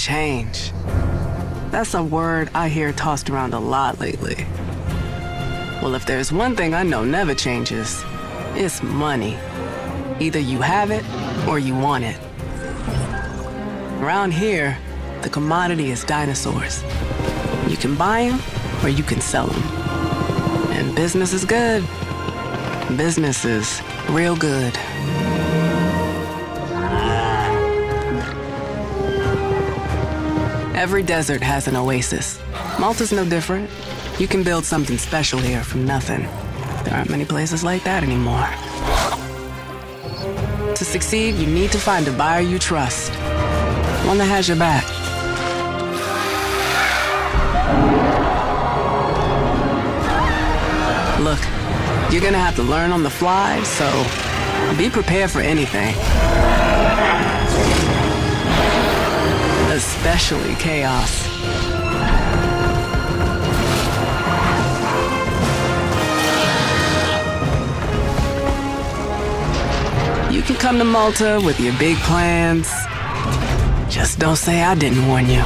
change. That's a word I hear tossed around a lot lately. Well, if there's one thing I know never changes, it's money. Either you have it or you want it. Around here, the commodity is dinosaurs. You can buy them or you can sell them. And business is good. Business is real good. Every desert has an oasis. Malta's no different. You can build something special here from nothing. There aren't many places like that anymore. To succeed, you need to find a buyer you trust. One that has your back. Look, you're gonna have to learn on the fly, so be prepared for anything. Especially chaos. You can come to Malta with your big plans. Just don't say I didn't warn you.